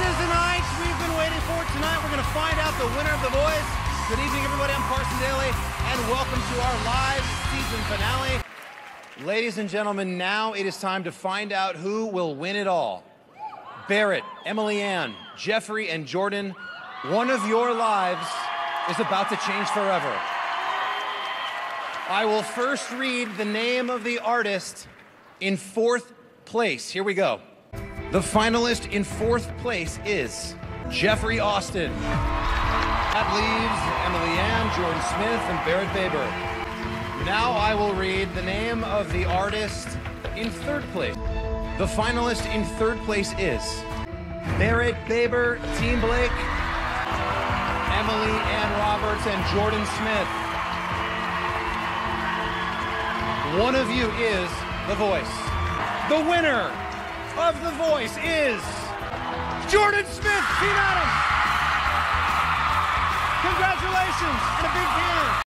is the night we've been waiting for. Tonight we're going to find out the winner of The Voice. Good evening, everybody. I'm Carson Daly, and welcome to our live season finale. Ladies and gentlemen, now it is time to find out who will win it all. Barrett, Emily Ann, Jeffrey, and Jordan, one of your lives is about to change forever. I will first read the name of the artist in fourth place. Here we go. The finalist in fourth place is Jeffrey Austin. That leaves Emily Ann, Jordan Smith, and Barrett Baber. Now I will read the name of the artist in third place. The finalist in third place is Barrett Baber, Team Blake, Emily Ann Roberts, and Jordan Smith. One of you is the voice. The winner of The Voice is Jordan Smith, Team Adam. Congratulations and a big hand.